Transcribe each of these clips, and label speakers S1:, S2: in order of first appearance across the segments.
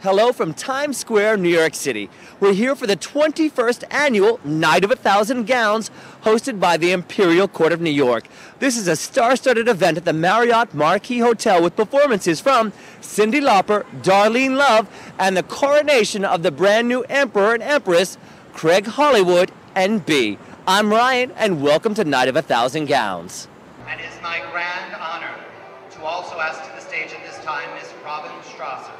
S1: Hello from Times Square, New York City. We're here for the 21st annual Night of a Thousand Gowns, hosted by the Imperial Court of New York. This is a star studded event at the Marriott Marquis Hotel with performances from Cyndi Lauper, Darlene Love, and the coronation of the brand new Emperor and Empress, Craig Hollywood and B. I'm Ryan, and welcome to Night of a Thousand Gowns.
S2: And it is my grand honor to also ask to the stage at this time Miss Robin Strasser.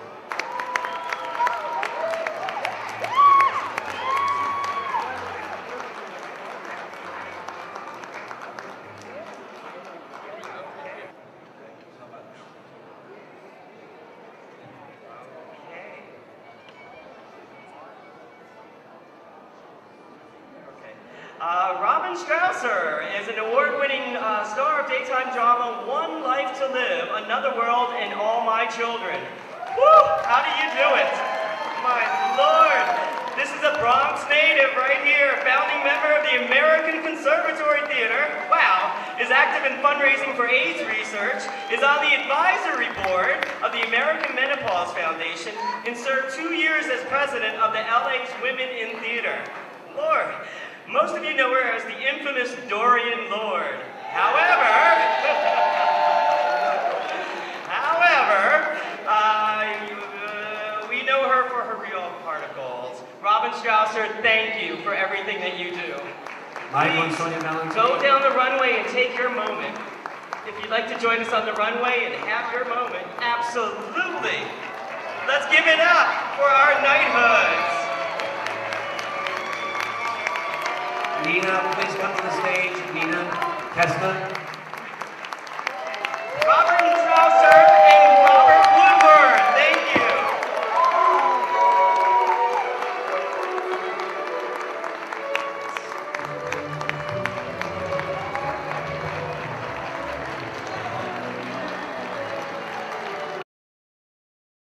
S3: Uh, Robin Strasser is an award-winning uh, star of daytime drama One Life to Live, Another World, and All My Children. Woo! How do you do it? My lord! This is a Bronx native right here, founding member of the American Conservatory Theater. Wow! Is active in fundraising for AIDS research, is on the advisory board of the American Menopause Foundation, and served two years as president of the LA's Women in Theater. Lord, most of you know her as the infamous Dorian Lord. However, however, uh, uh, we know her for her real particles. Robin Strasser, thank you for everything that you do. Please,
S4: Sonia.
S3: Go down the runway and take your moment. If you'd like to join us on the runway and have your moment, absolutely. Let's give it up for our knighthoods.
S4: Nina, please come to the stage. Nina Kessler.